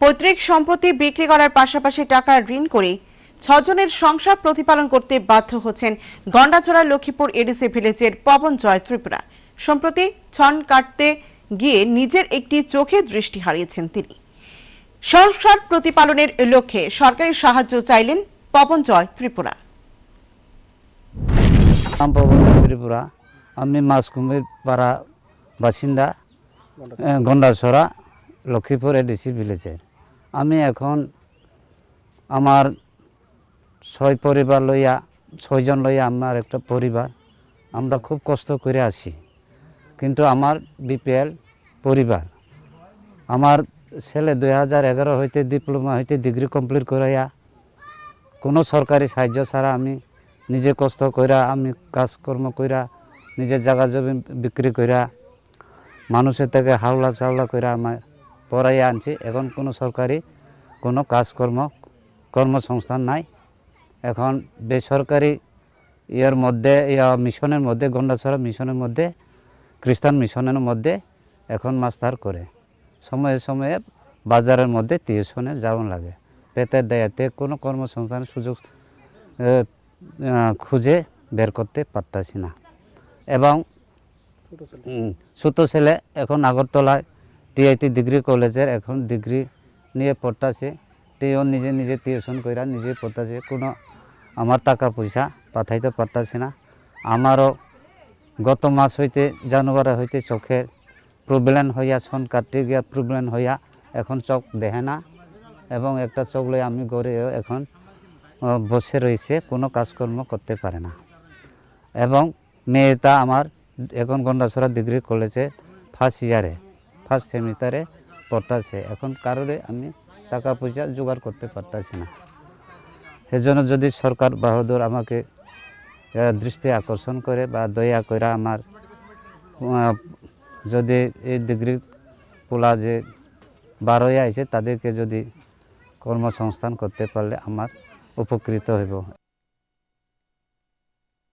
পৈতৃক সম্পত্তি বিক্রি করার পাশাপাশি টাকা ঋণ করে ছজনের সংসার প্রতিপালন করতে বাধ্য হচ্ছেন গন্ডাছড়া লক্ষ্মীপুর এডিসি ভিলেজের পবন জয় ত্রিপুরা। সম্প্রতি ছন কাটতে গিয়ে নিজের একটি চোখে দৃষ্টি হারিয়েছেন তিনি। সংসার প্রতিপালনের লক্ষ্যে সরকারি সাহায্য চাইলেন পবন জয় ত্রিপুরা। পবন ত্রিপুরা। আমি মাসকুমির পাড়া বাসিন্দা গন্ডাছড়া লক্ষ্মীপুর এডিসি ভিলেজের। আমি এখন আমার ছয় পরিবার লইয়া, ছয়জন লইয়া আমার একটা পরিবার। আমরা খুব কষ্ট করে আসি কিন্তু আমার বিপিএল পরিবার। আমার ছেলে দুই হাজার এগারো হইতে ডিপ্লোমা হইতে ডিগ্রি কমপ্লিট করাইয়া কোনো সরকারি সাহায্য ছাড়া আমি নিজে কষ্ট কইরা, আমি কাজকর্ম কইরা, নিজের জায়গা জমি বিক্রি কইরা, মানুষের থেকে হাওলা চাওলা কইরা আমার পড়াইয়া আনছি এখন কোনো সরকারি কোনো কাজকর্ম, কর্মসংস্থান নাই। এখন বেসরকারি ইয়ের মধ্যে, ইয়া মিশনের মধ্যে, গন্ডাছড়া মিশনের মধ্যে, খ্রিস্টান মিশনের মধ্যে এখন মাস্টার করে। সময়ে সময়ে বাজারের মধ্যে টিউশনে যাওয়ান লাগে। পেটের দায়াতে কোনো কর্মসংস্থানের সুযোগ খুঁজে বের করতে পারতাছি না। এবং ছোটো ছেলে এখন আগরতলায় টিআইটি ডিগ্রি কলেজের এখন ডিগ্রি নিয়ে পড়তাছে। টিও নিজে নিজে টিউশন কইরা নিজে পড়তাছে। কোনো আমার টাকা পয়সা পাঠাইতে পারতাছে না। আমারও গত মাস হইতে জানুয়ারি হইতে চোখের প্রবলেম হইয়া সন কাটতে গিয়া প্রবলেম হইয়া এখন চোখ দেখে না এবং একটা চোখ লই আমি গড়ে এখন বসে রয়েছে কোনো কাজকর্ম করতে পারে না। এবং মেয়েটা আমার এখন গন্ডাছড়া ডিগ্রি কলেজে ফার্স্ট ইয়ারে ফার্স্ট সেমিস্টারে পড়তেছে। এখন কারোরে আমি টাকা পয়সা জোগাড় করতে পারতাছি না। সেজন্য যদি সরকার বাহাদুর আমাকে দৃষ্টি আকর্ষণ করে বা দয়া করে আমার যদি এই ডিগ্রি পোলা যে বারোই আইছে তাদেরকে যদি কর্মসংস্থান করতে পারলে আমার উপকৃত হইব।